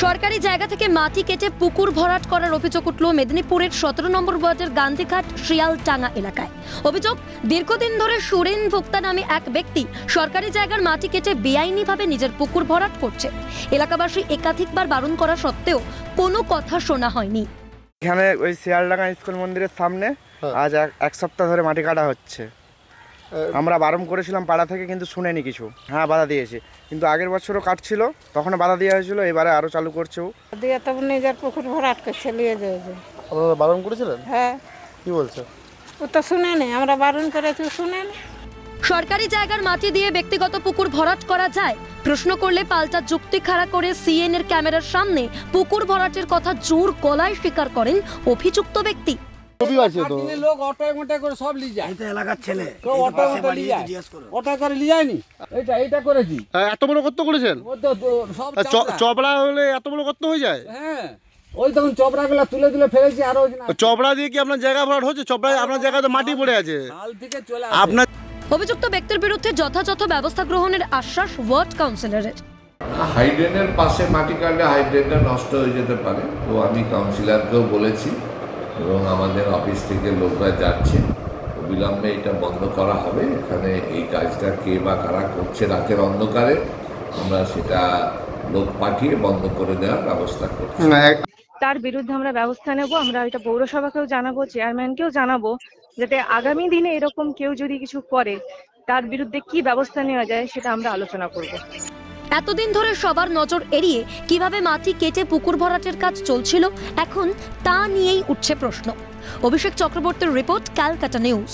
সরকারি জায়গা থেকে মাটি কেটে পুকুর ভরাট করার অভিযোগ উঠল মেদিনীপুরের সতেরো নম্বর ওয়ার্ডের গান্ধীঘাট শিয়ালটাঙ্গা এলাকায়। অভিযোগ দীর্ঘদিন ধরে সুরেন ভোক্তা নামে এক ব্যক্তি সরকারি জায়গার মাটি কেটে বেআইনিভাবে নিজের পুকুর ভরাট করছে। এলাকাবাসী একাধিকবার বারণ করা সত্ত্বেও কোনো কথা শোনা হয়নি। এখানে ওই শিয়ালডাঙ্গা স্কুল মন্দিরের সামনে আজ এক- এক সপ্তাহ ধরে মাটি কাটা হচ্ছে। আমরা বারণ করেছিলাম পাড়া থেকে কিন্তু শুনেনি কিছু। হ্যাঁ বাধা দিয়েছে। কিন্তু আগের বছরও কাটছিল তখন বাধা দেওয়া হয়েছিল এবারে আরও চালু করছে ও। দিয়ে তখন নিজের পুকুর ভরাট করছে নিয়ে। আপনারা বারণ করেছিলেন? হ্যাঁ। কি বলছে? ও তো শুনেনি আমরা বারণ করেছি শুনেনি। সরকারি জায়গার মাটি দিয়ে ব্যক্তিগত পুকুর ভরাট করা যায়। প্রশ্ন করলে পাল্টা যুক্তি খাড়া করে সিএন এর ক্যামেরার সামনে পুকুর ভরাটের কথা জোর গলায় স্বীকার করেন অভিযুক্ত ব্যক্তি। ছবি আছে তো। লোক অটোয় মোটায় করে সব নিয়ে যায়। এলাকার ছেলে। কেউ অটো মোটা নিয়ে যায়। অটো করে নিয়ে যায়নি। এটা এটা করেছি। এত বড় কত করেছেন? সব চাপড়া। চবড়া হলে এত বড় কত হয়ে যায়? হ্যাঁ ওই তখন চপড়া গুলা তুলে তুলে ফেলেছি আরও ওই না- দিয়ে কি আপনার জায়গা ভরাট হচ্ছে? চবড়া আপনার জায়গায় তো মাটি পড়ে আছে। কাল থেকে চলে আপনার অভিযুক্ত ব্যক্তির বিরুদ্ধে যথাযথ ব্যবস্থা গ্রহণের আশ্বাস ওয়ার্ড কাউন্সিলরের। হাইড্রেনের পাশে মাটি কাটলে হাইড্রেনটা নষ্ট হয়ে যেতে পারে। তো আমি কাউন্সিলরকেও বলেছি এবং আমাদের অফিস থেকে লোকরা যাচ্ছে। বিলম্বে এটা বন্ধ করা হবে। এখানে এই কাজটা কে বা কারা করছে রাতের অন্ধকারে আমরা সেটা লোক পাঠিয়ে বন্ধ করে দেওয়ার ব্যবস্থা করছি। তার বিরুদ্ধে আমরা ব্যবস্থা নেব। আমরা এটা পৌরসভাকেও জানাব চেয়ারম্যানকেও জানাব যাতে আগামী দিনে এরকম কেউ যদি কিছু করে তার বিরুদ্ধে কি ব্যবস্থা নেওয়া যায় সেটা আমরা আলোচনা করব। এতদিন ধরে সবার নজর এড়িয়ে কীভাবে মাটি কেটে পুকুর ভরাটের কাজ চলছিল, এখন তা নিয়েই উঠছে প্রশ্ন। অভিষেক চক্রবর্তীর রিপোর্ট, ক্যালকাটা নিউজ।